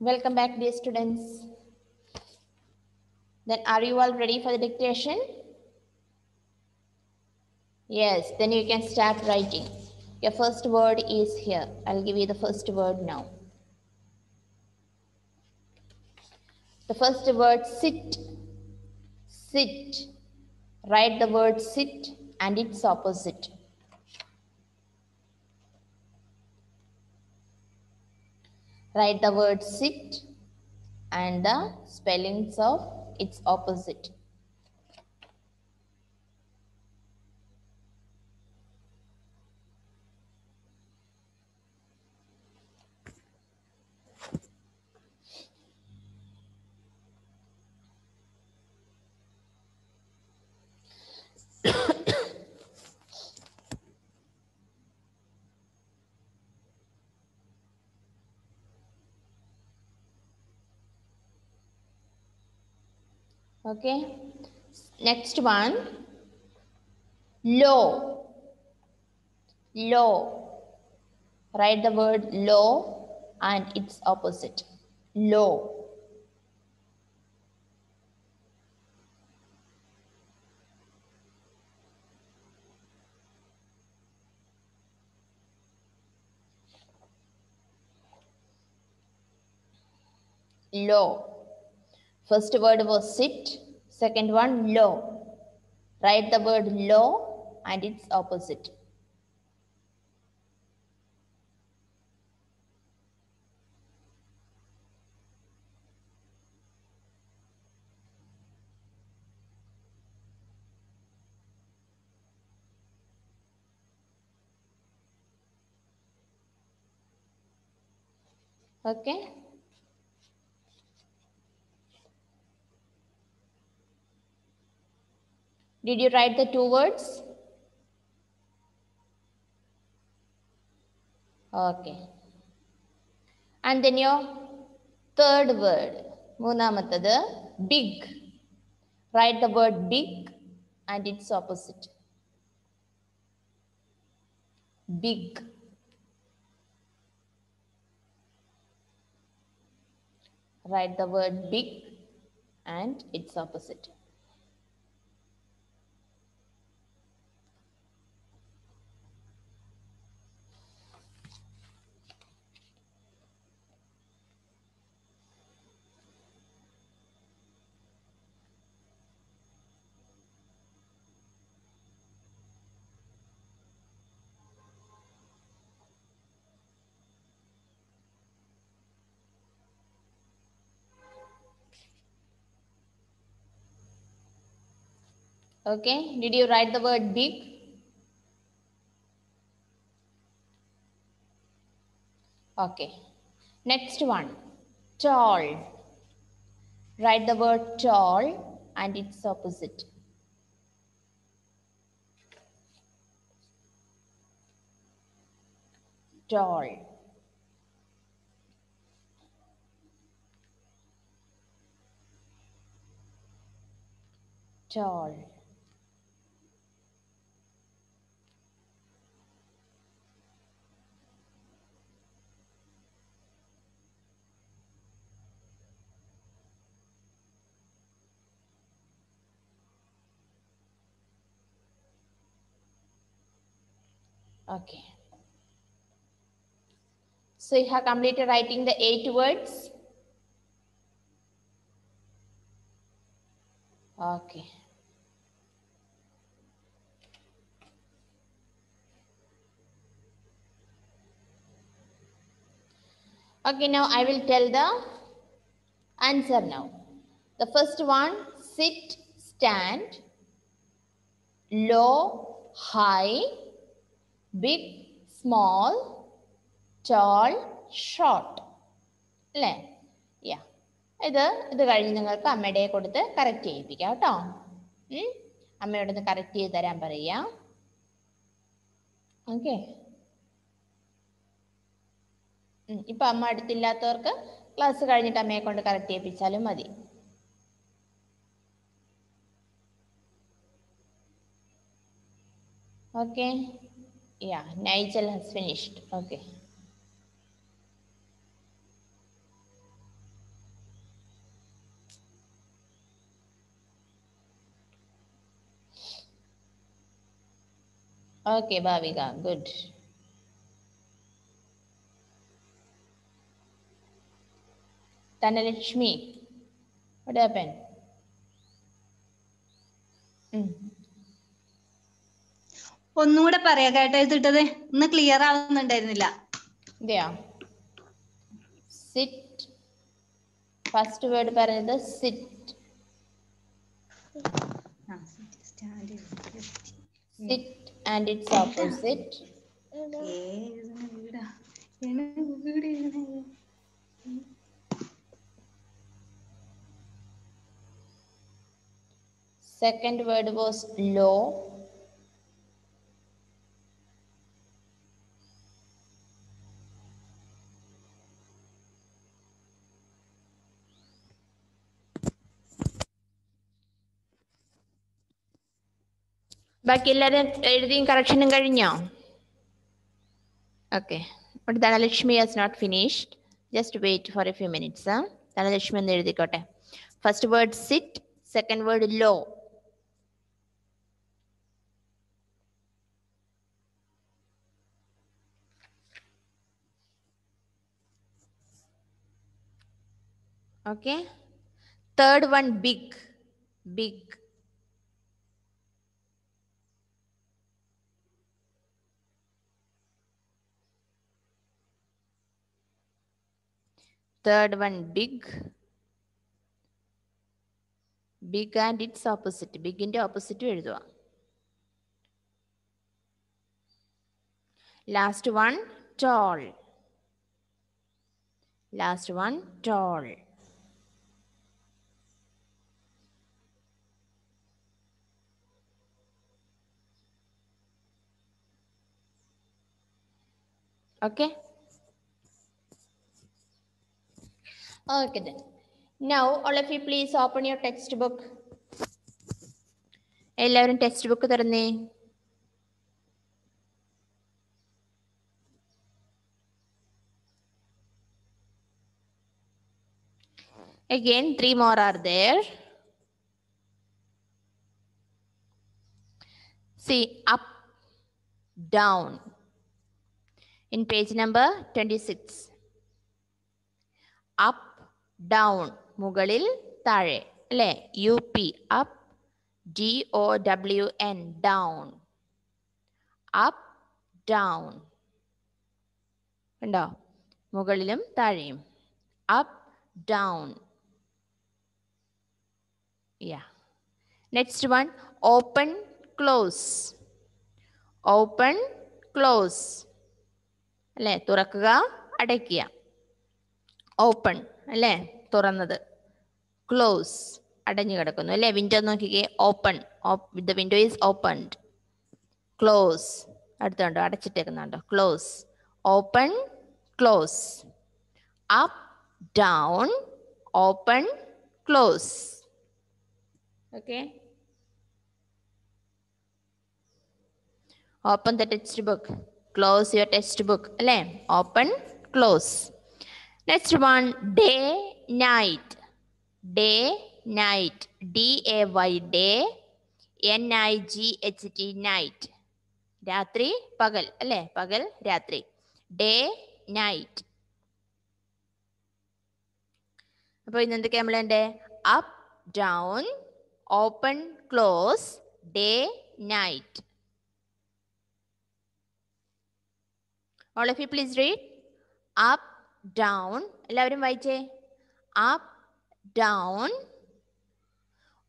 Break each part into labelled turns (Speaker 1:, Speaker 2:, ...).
Speaker 1: Welcome back, dear students. Then, are you all ready for the dictation? Yes, then you can start writing. Your first word is here. I'll give you the first word now. The first word sit. Sit. Write the word sit and its opposite. Write the word sit and the spellings of its opposite. Okay. Next one. Low. Low. Write the word low and its opposite. Low. Low. First word was sit, second one low. Write the word low and its opposite. Okay. Did you write the two words? Okay. And then your third word, Munamatada, big. Write the word big and its opposite. Big. Write the word big and its opposite. Okay, did you write the word big? Okay, next one tall. Write the word tall and its opposite. Tall. Tall. Okay. So you have completed writing the eight words. Okay. Okay, now I will tell the answer now. The first one, sit, stand, low, high, big, small tall, short അല്ലേ? യാ ഇത് ഇത് കഴിഞ്ഞ് നിങ്ങൾക്ക് അമ്മയുടെ കൊടുത്ത് correct ചെയ്യിപ്പിക്കാം കേട്ടോ. ഉം? അമ്മയോട് ഒന്ന് കറക്റ്റ് ചെയ്ത് തരാൻ പറയാം ഓക്കെ ഇപ്പൊ അമ്മ അടുത്തില്ലാത്തവർക്ക് ക്ലാസ് കഴിഞ്ഞിട്ട് അമ്മയെ കൊണ്ട് കറക്റ്റ് ചെയ്യിപ്പിച്ചാലും മതി. Okay Yeah, Nigel has finished. Okay. Okay, Bhavika, good. Tanalakshmi, what happened? Mm.
Speaker 2: ഒന്നുകൂടെ പറയാ കേട്ടോ ഇത് ഇട്ടത്. ഒന്ന് ക്ലിയർ ആവുന്നുണ്ടായിരുന്നില്ല.
Speaker 1: ഫസ്റ്റ് വേർഡ് പറയുന്നത് sit sit and its opposite second word was low ബാക്കി എല്ലാവരും എഴുതിയും കറക്ഷനും കഴിഞ്ഞോ okay but Dhanalakshmi has not finished just wait for a few minutes Dhanalakshmi എന്ന് എഴുതിക്കോട്ടെ first word sit second word low okay third one big big Third one, big. Big and its opposite. Big in the opposite. Last one, tall. Last one, tall. Okay. Okay then. Now all of you please open your textbook. എല്ലാവരും text book തുറന്നേ Again, three more are there. See, up, down. In page number 26. Up down മുകളിൽ താഴെ അല്ലേ U P up D O W N down up down ഉണ്ടോ മുകളിലും താഴെയും up down yeah next one open close open close അല്ലേ തുറക്കുക അടയ്ക്കുക open അല്ലേ? തുറന്നത്. ക്ലോസ് അടഞ്ഞു കിടക്കുന്നു. അല്ലേ? വിൻഡോ നോക്കിക്കേ. Open the window is opened close അടുത്തുണ്ടോ അടച്ചിട്ടേക്കുന്നുണ്ടോ close open close up down open close okay open the textbook close your textbook അല്ലേ? Open close Next one day night day night D A Y day N I G H T night രാത്രി പകൽ അല്ലേ? പകൽ രാത്രി. Day night അപ്പോൾ ഇന്ന് എന്തൊക്കെയാ നമ്മളെന്റെ up down open close day night all of you please read up down എല്ലാവരും വായിച്ചേ up down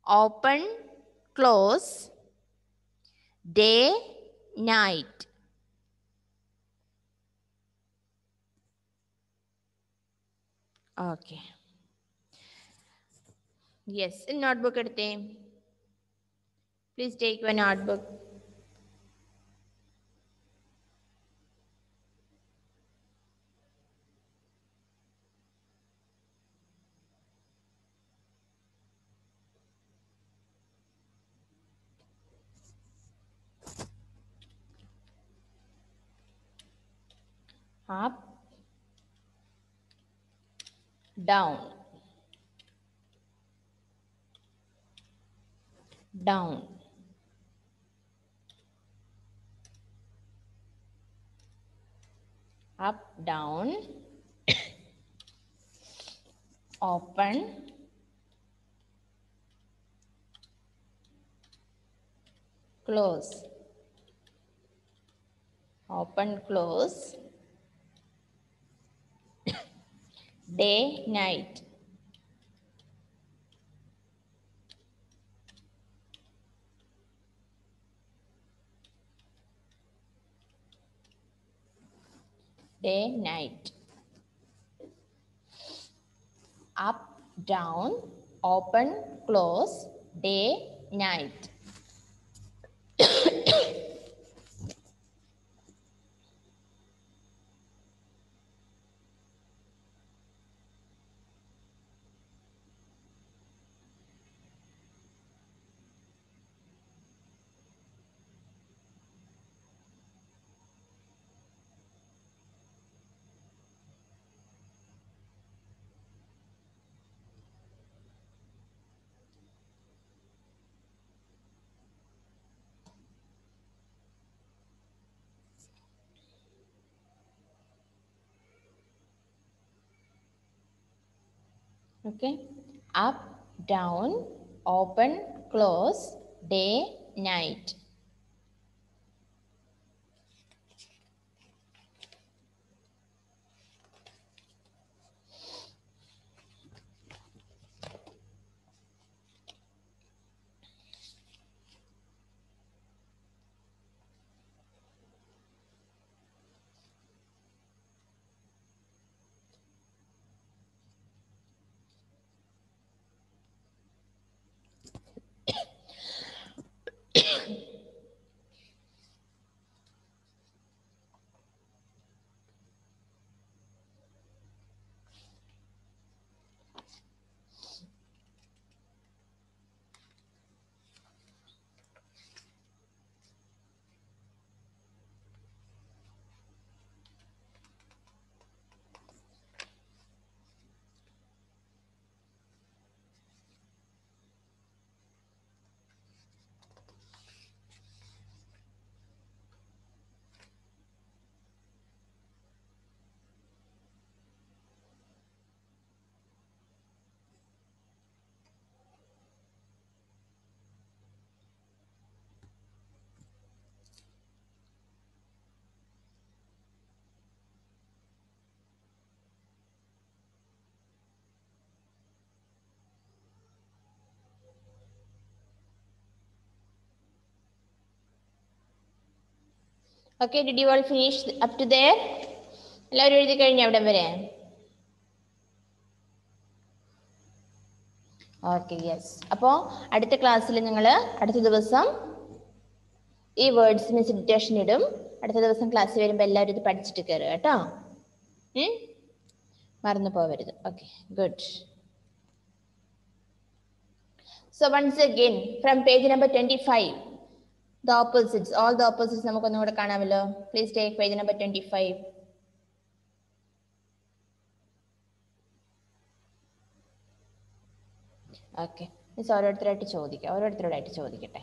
Speaker 1: open close day night okay yes notebook എടുത്തേ please take your notebook Up down down up down open close open close day night. Day night. Up down open close. Day night okay. Up down open close day night Okay, did you all finish up to there? എല്ലാവരും എഴുതി കഴിഞ്ഞു അവിടം വരെ? Okay yes അപ്പോൾ അടുത്ത ക്ലാസ്സിൽ നിങ്ങൾ അടുത്ത ദിവസം ഈ വേർഡ്സ് മിസ് ഡിറ്റേഷൻ ഇടും. അടുത്ത ദിവസം ക്ലാസ്സിൽ വരുമ്പോൾ എല്ലാവരും ഇത് പഠിച്ചിട്ട് കയറുക കേട്ടോ? മറന്നു പോവരുത്. Okay good so once again from page number twenty five the opposites. All the opposites നമുക്കൊന്നും കൂടെ കാണാമല്ലോ. Take page number twenty five okay miss ഓരോരുത്തരായിട്ട് ചോദിക്കാം. ഓരോരുത്തരോടായിട്ട് ചോദിക്കട്ടെ.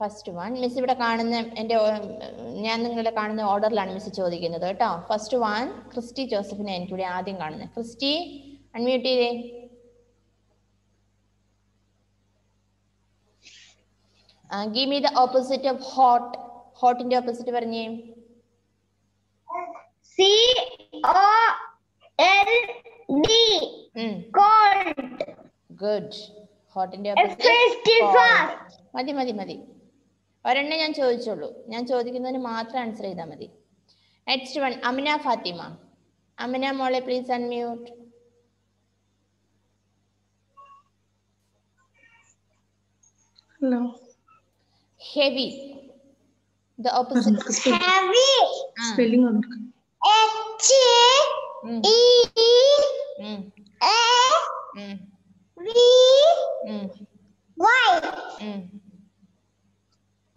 Speaker 1: ഫസ്റ്റ് വൺ മിസ് ഇവിടെ കാണുന്ന എന്റെ ഞാൻ നിങ്ങളുടെ കാണുന്ന ഓർഡറിലാണ് മിസ് ചോദിക്കുന്നത് കേട്ടോ. ഫസ്റ്റ് വൺ ക്രിസ്റ്റി ജോസഫിനെ എനിക്കിവിടെ ആദ്യം കാണുന്നത്. ക്രിസ്റ്റി അൺമ്യൂട്ട് ചെയ്തേ. Give me the opposite of hot ഹോട്ടിന്റെ opposite പറഞ്ഞേ.
Speaker 3: C O L D. cold.
Speaker 1: Good ഹോട്ടിന്റെ. മതി മതി മതി. ഒരെണ്ണം ഞാൻ ചോദിച്ചോളൂ. ഞാൻ ചോദിക്കുന്നതിന് മാത്രം ആൻസർ ചെയ്താൽ മതി. Next one Amina Fathima. Amina മോളെ please unmute
Speaker 4: Hello.
Speaker 1: opposite uh, is
Speaker 3: Heavy.
Speaker 4: Spelling കൊടുക്ക്.
Speaker 3: H E A V Y.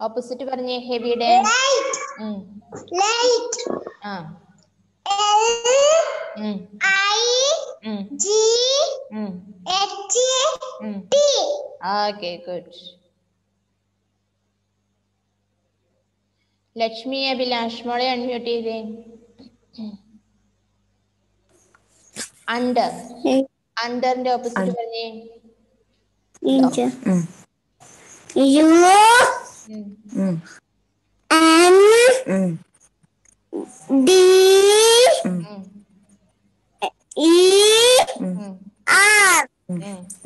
Speaker 1: Opposite പറഞ്ഞേ ഹെവിയുടെ
Speaker 3: Light. Light.
Speaker 1: ആ
Speaker 3: L I G H. T.
Speaker 1: Okay, good Lakshmi Abhilash മോളെ അൺമ്യൂട്ട് ചെയ്തേ. Under അണ്ടറിന്റെ opposite പറഞ്ഞേ.
Speaker 5: ഉം.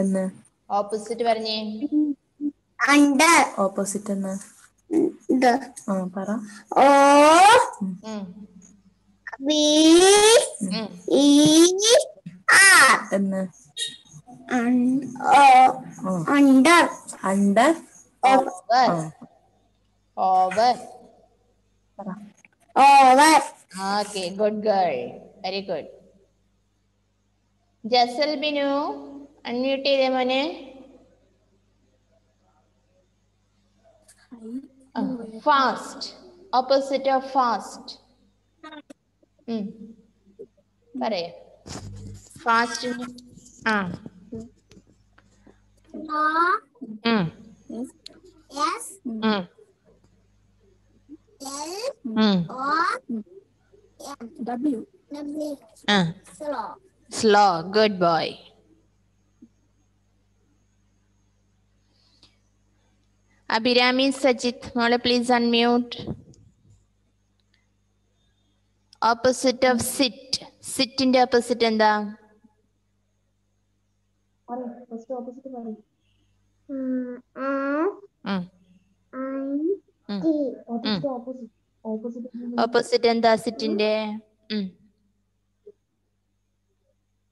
Speaker 5: എന്ന്.
Speaker 1: ഓപ്പോസിറ്റ് പറഞ്ഞേ.
Speaker 3: അണ്ടർ
Speaker 5: ഓപ്പോസിറ്റ് എന്ന്. പറ
Speaker 3: O
Speaker 1: ഉം.
Speaker 3: V
Speaker 1: ഉം.
Speaker 3: E R.
Speaker 5: എന്ന്
Speaker 3: And O
Speaker 5: ആ
Speaker 3: under
Speaker 5: അണ്ടർ
Speaker 1: ഓവർ ഓവർ
Speaker 5: പറ
Speaker 3: over
Speaker 1: okay good girl very good Jasal Binu unmute ചെയ്തേ മോനെ ഫാസ്റ്റ് ഓപ്പോസിറ്റ് ഓഫ് ഫാസ്റ്റ് പറയാ ഫാസ്റ്റ് ആ ഉം,
Speaker 3: S
Speaker 1: ഉം,
Speaker 3: L
Speaker 1: ഉം.
Speaker 3: O W W
Speaker 1: ആ
Speaker 3: slow
Speaker 1: slow good boy Abhirami Sajith മോളെ please unmute opposite of sit സിറ്റിന്റെ opposite എന്താ?
Speaker 3: R
Speaker 1: ഉം,
Speaker 3: I
Speaker 1: ഉം.
Speaker 3: T
Speaker 1: ഓപ്പോസിറ്റ് എന്താ സിറ്റിന്റെ ഉം,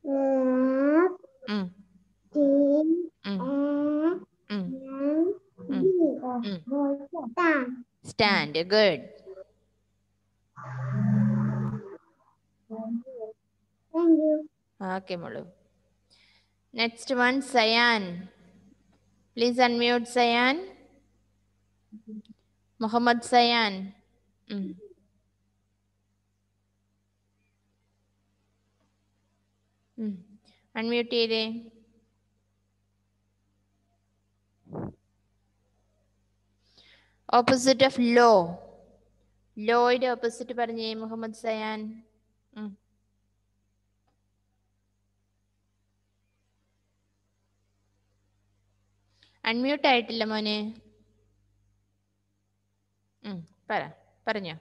Speaker 3: R
Speaker 1: ഉം,
Speaker 3: T
Speaker 1: ഉം,
Speaker 3: R
Speaker 1: ഉം.
Speaker 3: Mm. Stand.
Speaker 1: Good.
Speaker 3: Thank you.
Speaker 1: Okay, Mulu. Next one, Sayan. Please unmute Sayan. Muhammad Sayan. Mm. Mm. Unmute. Opposite of low ലോയുടെ opposite പറഞ്ഞേ മുഹമ്മദ് സയാൻ. അൺമ്യൂട്ട് ആയിട്ടില്ല മോനെ. പറ പറഞ്ഞോ.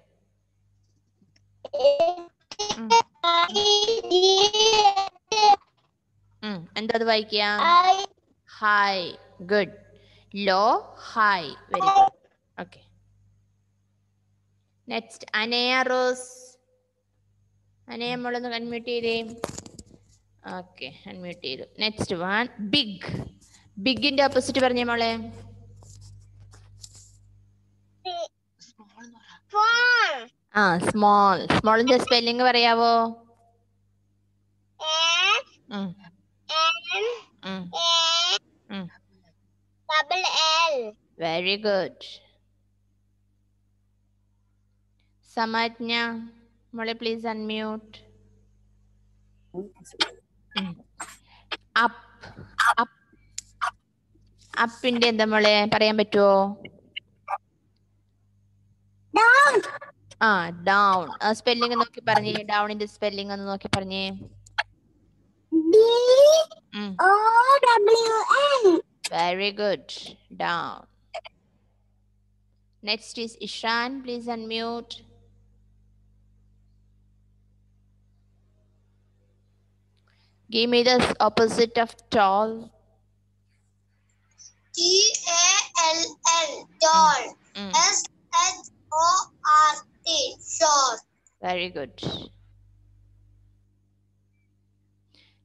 Speaker 1: എന്താ അത് വായിക്കാം high good low high very good okay next Anaya Rose Anaya നമ്മളൊന്ന് unmute ചെയ്തേ ഓക്കെ അൺമ്യൂട്ട് ചെയ്തു. നെക്സ്റ്റ് വൺ ബിഗ് ബിഗിന്റെ ഓപ്പോസിറ്റ് പറഞ്ഞേ മോളെ. ആ സ്മോൾ സ്മോളിന്റെ സ്പെല്ലിംഗ് പറയാവോ? വെരി ഗുഡ് സമാജ്ഞ മോളെ പ്ലീസ് അൺമ്യൂട്ട് അപ്പ് അപ്പ് അപ്പിന്റെ എന്താ മോളെ പറയാൻ പറ്റുമോ ആ ഡൗൺ സ്പെല്ലിംഗ് നോക്കി പറഞ്ഞേ ഡൗണിന്റെ സ്പെല്ലിംഗ് ഒന്ന് നോക്കി പറഞ്ഞേ.
Speaker 3: D
Speaker 1: good
Speaker 3: O W N.
Speaker 1: Very good. Down. Give me the opposite of tall.
Speaker 3: T A L L tall.
Speaker 1: Mm,
Speaker 3: S H O R T short
Speaker 1: very good.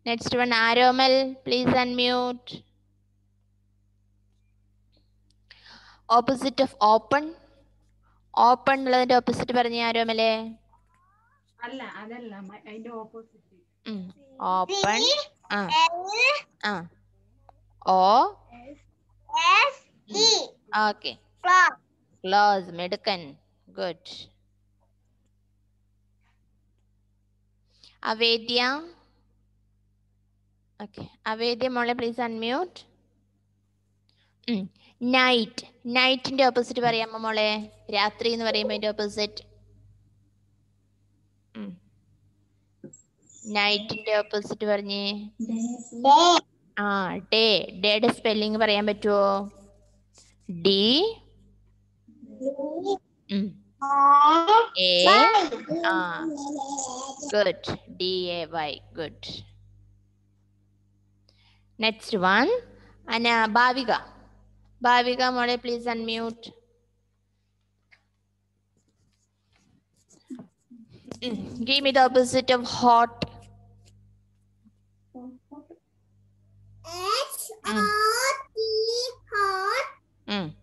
Speaker 1: Next one, Aromal. Please unmute. Opposite of open. Open ഉള്ളതിന്റെ opposite of ആരോമലേ
Speaker 4: അല്ല അതല്ല I അതിന്റെ opposite
Speaker 1: open ആ. ഓ.
Speaker 3: S E.
Speaker 1: Okay close മെടുക്കൻ. Good Avedya. Okay Avedya മോളെ please unmute night നൈറ്റിന്റെ opposite പറയാമോ മോളെ? രാത്രി എന്ന് പറയുമ്പോൾ അതിന്റെ ഓപ്പോസിറ്റ് നൈറ്റിന്റെ ഓപ്പോസിറ്റ് പറഞ്ഞേ. ആ ഡേ. ഡേയുടെ സ്പെല്ലിംഗ് പറയാൻ പറ്റുമോ ഡി. എ. ആ. Good. D A Y. Good. Next one. അന ഭാവിക. ഭാവിക മോളെ please unmute. Give me the opposite of hot.
Speaker 3: H O T hot,
Speaker 1: Mm.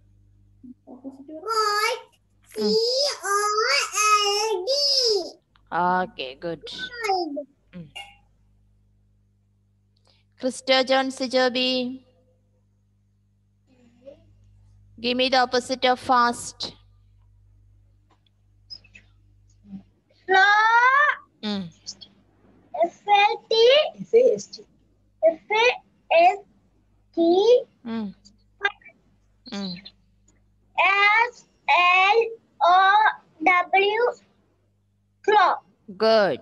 Speaker 3: hot, C O L D.
Speaker 1: Okay, good. Christo Jones Joby. Give me the opposite of fast.
Speaker 3: Slow,
Speaker 1: Mm.
Speaker 3: F L T, F A S T,
Speaker 1: Mm. Mm.
Speaker 3: S L O W, slow.
Speaker 1: Good.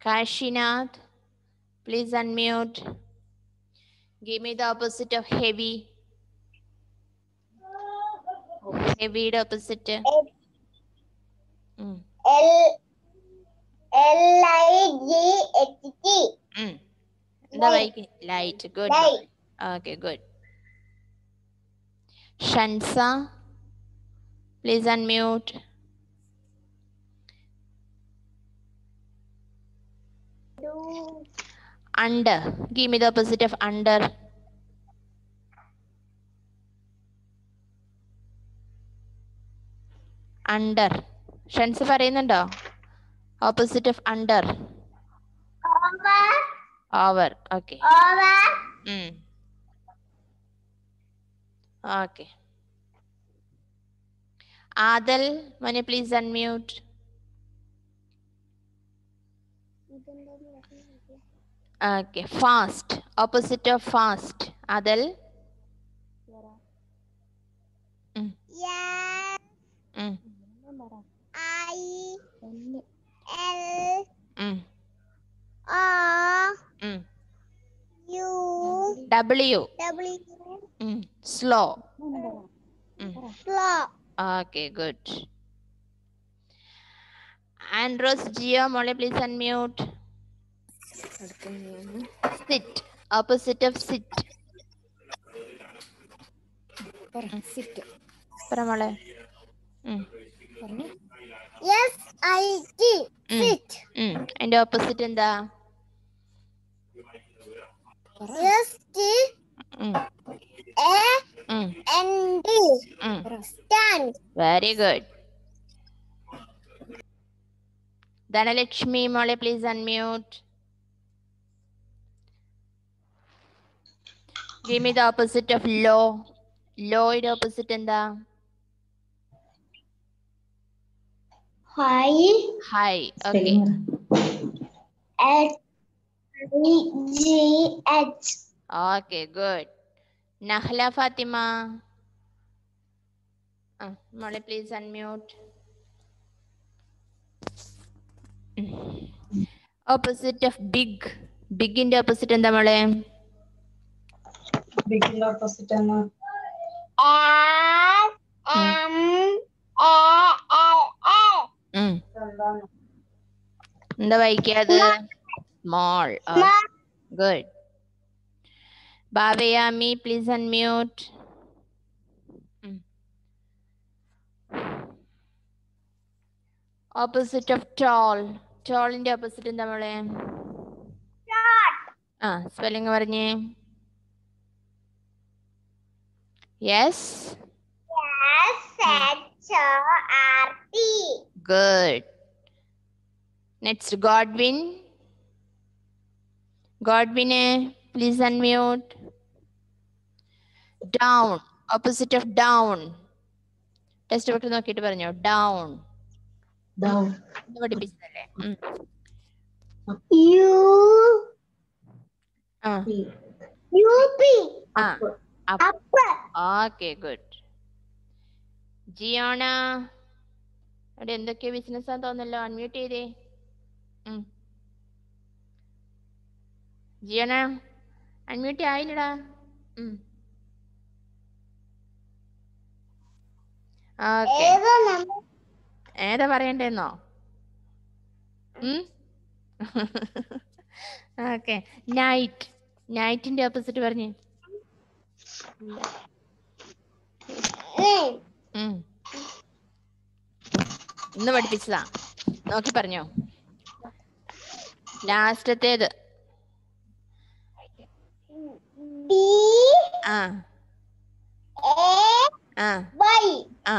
Speaker 1: Kashinath, please unmute. Give me the opposite of heavy. Heavy opposite. Mm.
Speaker 3: L
Speaker 1: എന്താ വായിക്ക light good. Okay good Shansa please unmute under gimme the opposite of under under ഷൻസ് പറയുന്നുണ്ടോ? Opposite of
Speaker 3: under
Speaker 1: Hour. Okay.
Speaker 3: Hour.
Speaker 1: Mm. Okay. Adil, when you please unmute. Okay, fast. Opposite of fast. Adil?
Speaker 3: Mm. Yeah.
Speaker 1: Mm.
Speaker 3: I. L.
Speaker 1: Mm.
Speaker 3: R,
Speaker 1: Mm.
Speaker 3: U,
Speaker 1: W.
Speaker 3: W,
Speaker 1: Mm. Slow.
Speaker 3: slow.
Speaker 1: Okay, good. Andros Gio, Molly, please unmute. Sit. Opposite of sit. പറ മോളെ ഉം.
Speaker 3: Yes, I did.
Speaker 1: ഉം.
Speaker 3: Sit.
Speaker 1: ഉം. അതിന്റെ opposite എന്താ
Speaker 3: S-T
Speaker 1: A-N-D
Speaker 3: Stand.
Speaker 1: Very good. Dhanalakshmi, Molly, please unmute. Give me the opposite of low. Low is opposite
Speaker 3: in
Speaker 1: the... High.
Speaker 3: High, okay. I, G, H.
Speaker 1: Okay good Nahla Fathima ആ മോളെ please unmute opposite of big ബിഗിന്റെ opposite എന്താ മോളെ?
Speaker 2: ബിഗിന്റെ opposite ആണ്
Speaker 3: S, M, A, L, L.
Speaker 1: ഉം.
Speaker 2: എന്താണ്
Speaker 1: എന്താ വായിക്കാത് small
Speaker 3: Small.
Speaker 1: Good ബാബയാമി please unmute opposite of tall ടോളിന്റെ opposite എന്താ മോളെ ആ സ്പെല്ലിംഗ് പറഞ്ഞേ yes
Speaker 3: S, H, O, R, T.
Speaker 1: Good. Next, Godwin. Godwin, eh, please unmute. Down. Opposite of down. ടെക്സ്റ്റ് ബുക്കിൽ നോക്കിയിട്ട് പറഞ്ഞോ ഡൗൺ
Speaker 5: down,
Speaker 1: പഠിപ്പിച്ചതല്ലേ.
Speaker 3: U,
Speaker 1: ആ
Speaker 3: U, P.
Speaker 1: ആ
Speaker 3: Up.
Speaker 1: ഓക്കെ ഗുഡ് ജിയോണ അവിടെ എന്തൊക്കെയോ ബിസിനസ് ആണെന്ന് തോന്നല്ലോ അൺമ്യൂട്ട് ചെയ്തേ. ജിയോണ അൺമ്യൂട്ടി ആയില്ലടാ.
Speaker 3: ഏതാ
Speaker 1: പറയണ്ടെന്നോ? ഓക്കെ. നൈറ്റ് നൈറ്റിന്റെ ഓപ്പോസിറ്റ് പറഞ്ഞേ. ഇന്ന് പഠിപ്പിച്ചതാ. നോക്കി പറഞ്ഞോ. ലാസ്റ്റത്തേത്.
Speaker 3: ഡി
Speaker 1: ആ.
Speaker 3: എ
Speaker 1: ആ.
Speaker 3: വൈ.
Speaker 1: ആ.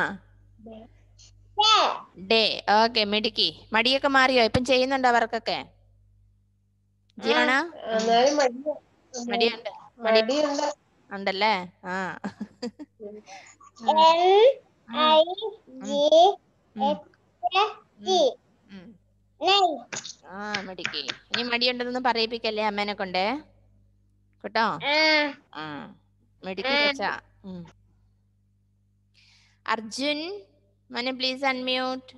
Speaker 1: ഡേ. ഓക്കെ മിടുക്കി. മടിയൊക്കെ മാറിയോ? ഇപ്പം ചെയ്യുന്നുണ്ടോ
Speaker 6: അവർക്കൊക്കെ? ജീവണ.
Speaker 1: മടിയുണ്ട് മടി
Speaker 6: മടിയുണ്ട്.
Speaker 1: ഉണ്ടല്ലേ? ആ. ആ മടിക്ക്. ഇനി മടിയുണ്ടെന്ന് പറയിപ്പിക്കല്ലേ അമ്മേനെ കൊണ്ടേ? കേട്ടോ?
Speaker 3: ആ
Speaker 1: മെഡിക്കൽ അർജുൻ മനെ please unmute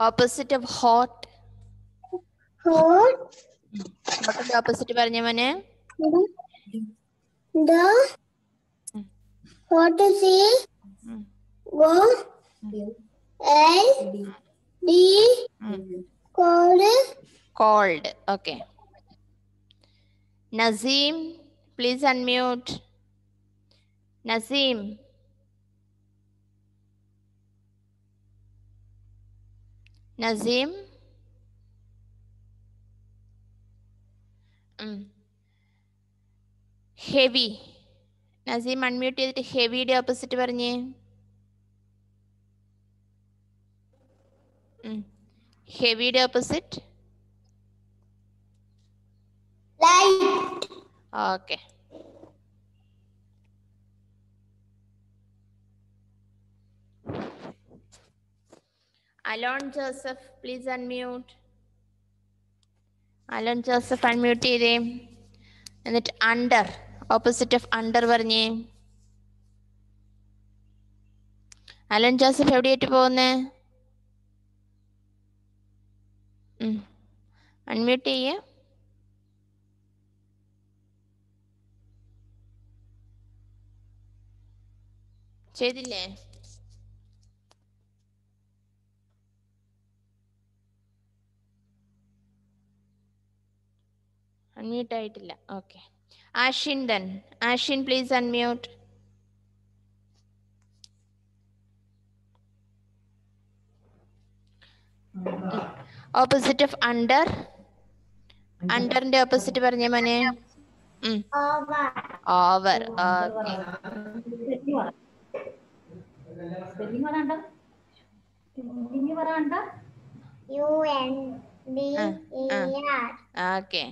Speaker 1: opposite of hot
Speaker 3: hot
Speaker 1: ഹോട്ടിന്റെ opposite പറഞ്ഞ മോനെ?
Speaker 3: What to?
Speaker 1: Mm.
Speaker 3: Go. Mm. Cold. Cold.
Speaker 1: Okay. Nazim, please unmute. Nazim. Nazim. Mm. Heavy. Nazim unmute ചെയ്തിട്ട് ഹെവിയുടെ ഓപ്പോസിറ്റ് പറഞ്ഞേ. ഹെവിയുടെ
Speaker 3: opposite
Speaker 1: okay Alan Joseph please unmute Alan Joseph unmute ചെയ്തേ. എന്നിട്ട് under opposite of under പറഞ്ഞേ. Alan Joseph എവിടെയായിട്ട് പോകുന്നേ? Unmute ചെയ്യേ. ചെയ്തില്ലേ? അൺമ്യൂട്ട് ആയിട്ടില്ല. Okay Ashin then Ashin please unmute opposite of under അണ്ടറിന്റെ opposite പറഞ്ഞ മോനെ.
Speaker 3: Over okay okay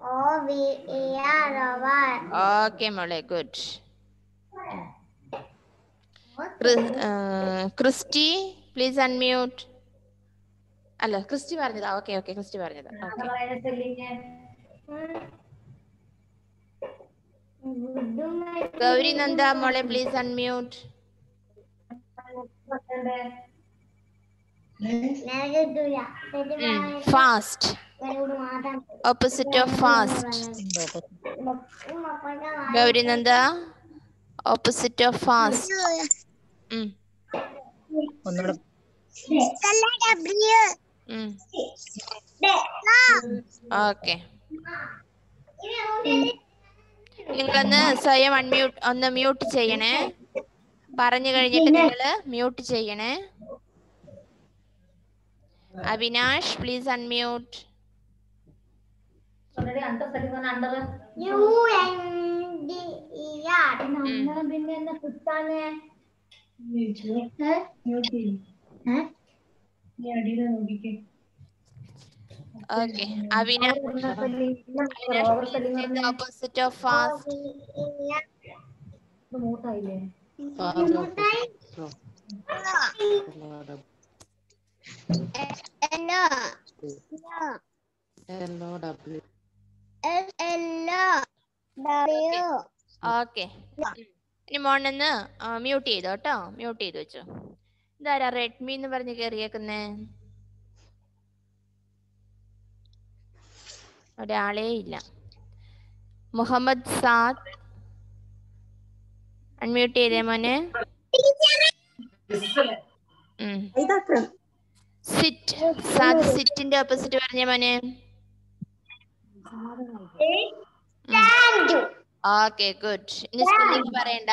Speaker 3: R
Speaker 1: okay
Speaker 3: O V E R over
Speaker 1: okay മോളെ ഗുഡ് ക്രിസ്റ്റി പ്ലീസ് അൺമ്യൂട്ട് അല്ല ക്രിസ്റ്റി പറഞ്ഞതാ ഓക്കെ ഓക്കെ ക്രിസ്റ്റി പറഞ്ഞതാ ഓക്കെ
Speaker 4: പറയുന്ന സ്പെല്ലിംഗ്
Speaker 1: ഗൗരി നന്ദ മോളെ please unmute fast opposite of fast Gauri Nanda opposite of fast
Speaker 5: ഒന്നുകൂടെ
Speaker 1: okay. നിങ്ങളൊന്ന് സ്വയം unmute ഒന്ന് മ്യൂട്ട് ചെയ്യണേ. പറഞ്ഞു കഴിഞ്ഞിട്ട് നിങ്ങൾ മ്യൂട്ട് ചെയ്യണേ. Avinash please
Speaker 4: unmute already under പറഞ്ഞ under
Speaker 3: U N D E R.
Speaker 4: പിന്നെ അന്നേരം പിന്നെ എന്നെ
Speaker 3: Hello.
Speaker 6: O W.
Speaker 3: Hello. W.
Speaker 1: Okay ഇനി മോണെന്ന് മ്യൂട്ട് ചെയ്തോ കേട്ടോ? മ്യൂട്ട് ചെയ്ത് വെച്ചോ. ഇതാരാ റെഡ്മി എന്ന് പറഞ്ഞ് കയറിയേക്കുന്നേ ഒരാളേ ഇല്ല. മുഹമ്മദ് സാദ്. അൺമ്യൂട്ട് ചെയ്തേ മോനെ. സിറ്റ് സാദ് സിറ്റിന്റെ ഓപ്പോസിറ്റ് പറഞ്ഞേ മോനെ. ഓക്കെ ഗുഡ് ഇനി സ്പെല്ലിംഗ് പറയണ്ട.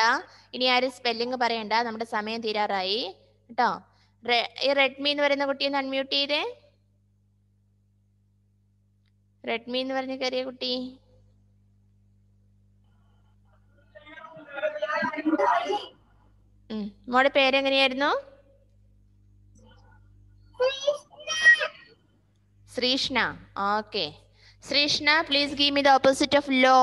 Speaker 1: ഇനി ആരും സ്പെല്ലിംഗ് പറയണ്ട? നമ്മുടെ സമയം തീരാറായി. കേട്ടോ? ഈ റെഡ്മി എന്ന് പറയുന്ന കുട്ടി ഒന്ന് അൺമ്യൂട്ട് ചെയ്തേ. റെഡ്മി എന്ന് പറഞ്ഞ കയറിയ കുട്ടി. ഉം. മോടെ പേരെങ്ങനെയായിരുന്നു? Sreeshna. Okay Sreeshna please give me the opposite of low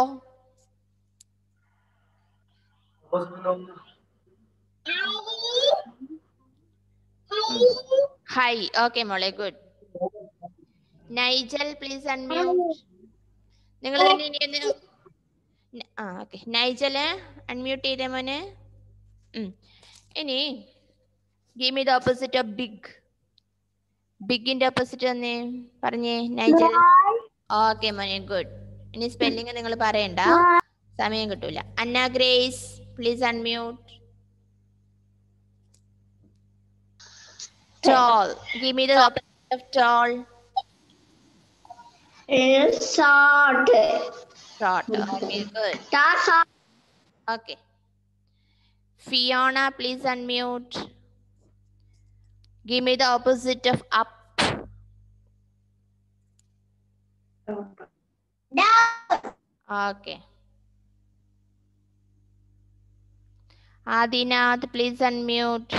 Speaker 1: high okay മോളെ ഗുഡ് നൈജൽ പ്ലീസ് അൺമ്യൂട്ട് നിങ്ങൾ തന്നെ ഇനി ഒന്ന് ആ ഓക്കെ നൈജൽ അൺമ്യൂട്ട് ചെയ്തേ മോനെ. ഇനി me the opposite of big ബിഗിന്റെ opposite തന്നെ പറഞ്ഞേ നൈജൽ ഓക്കെ മോനെ ഗുഡ് ഇനി സ്പെല്ലിംഗ് നിങ്ങൾ പറയണ്ട സമയം കിട്ടൂല Anna Grace please unmute tall give me the opposite of tall
Speaker 3: Short.
Speaker 1: short okay good
Speaker 3: That's
Speaker 1: okay fiona please unmute give me the opposite of up Okay. Adinath please unmute.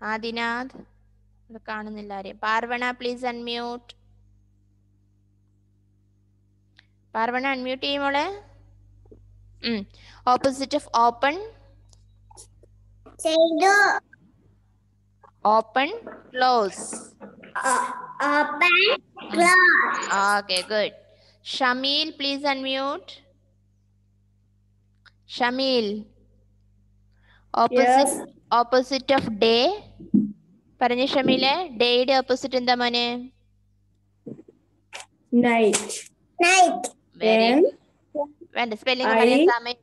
Speaker 1: Adinath കാണുന്നില്ല ആരെയും. Parvana please unmute Parvana unmute ചെയ്യുമോളെ opposite of open
Speaker 3: ചെയ്തു
Speaker 1: open close
Speaker 3: open close
Speaker 1: okay good Shameel please unmute Shameel opposite opposite of day പറഞ്ഞു ഷമീലെ. ഡേയുടെ opposite എന്താ മോനെ?
Speaker 5: Night Then
Speaker 1: വേണ്ട spelling പറയാൻ സമയം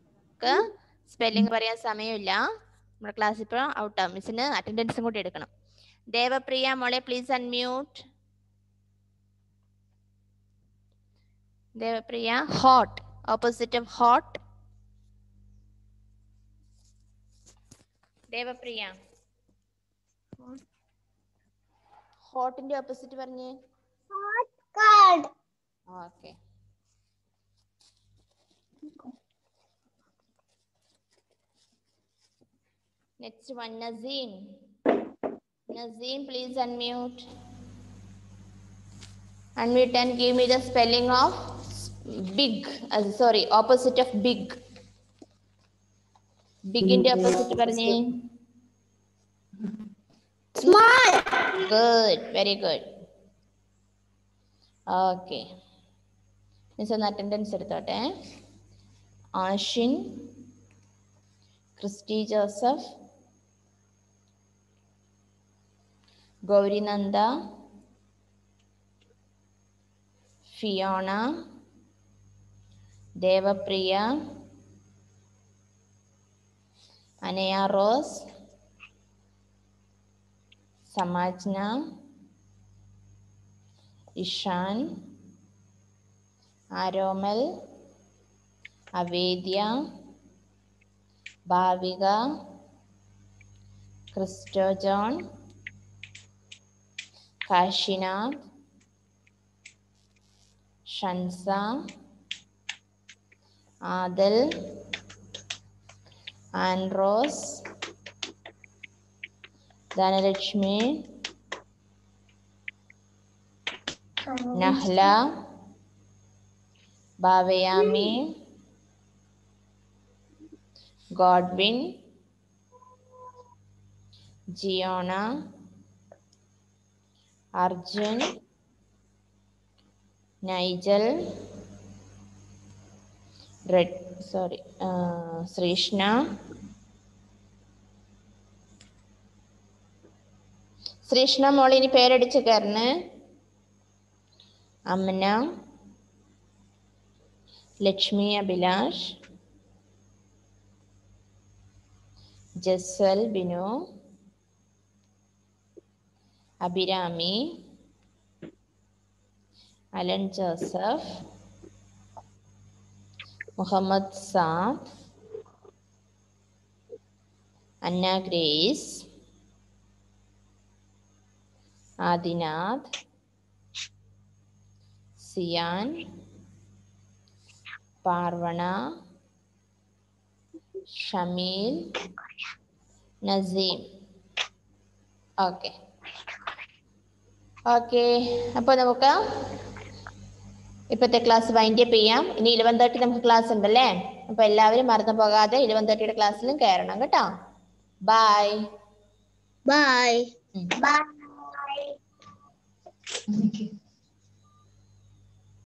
Speaker 1: സ്പെല്ലിംഗ് പറയാൻ സമയമില്ല. നമ്മുടെ ക്ലാസ് ഇപ്പോൾ ഔട്ടാ മിസ്സിന് അറ്റൻഡൻസും കൂടി എടുക്കണം. ദേവപ്രിയ മോളെ please unmute Devapriya hot opposite of hot Devapriya. ഹോട്ടിന്റെ opposite പറഞ്ഞേ.
Speaker 3: Cold
Speaker 1: okay Next one, Nazim. Nazim, please unmute. Unmute and give me the spelling of s- big. Uh, sorry, opposite of big. Big in the opposite പറഞ്ഞേ
Speaker 3: small
Speaker 1: Good, very good. Okay. Miss ഒന്ന് attendance എടുത്തോട്ടെ Ashin Christy Joseph Gaurinanda Fiona Devapriya Anaya Rose Samajna Ishan Aromal Avedya Bhavika Christo John Kashina, Shansa, Adil, Andros, Dhanalakshmi, Nahla, Bhavayami, Godwin, Giona, Arjun Nigel red sorry Sreeshna Sreeshna മോൾ ഇനി പേരടിച്ച് കയറണ് അമ്മന Lakshmi Abhilash Jaswal Binu Abirami, Alan Joseph, Muhammad Saad, Anna Grace, Adinath, Sian, Parvana, Shamil, Nazim. Okay. Okay അപ്പോൾ നമുക്ക് ഇപ്പോഴത്തെ class wind up ചെയ്യാം. ഇനി Eleven thirty നമുക്ക് ക്ലാസ് ഉണ്ടല്ലേ? അപ്പോൾ എല്ലാവരും മറന്നു പോകാതെ ഇലവൻ തേർട്ടിയുടെ ക്ലാസ്സിലും കയറണം കേട്ടോ.
Speaker 3: Bye bye.
Speaker 2: എനിക്ക്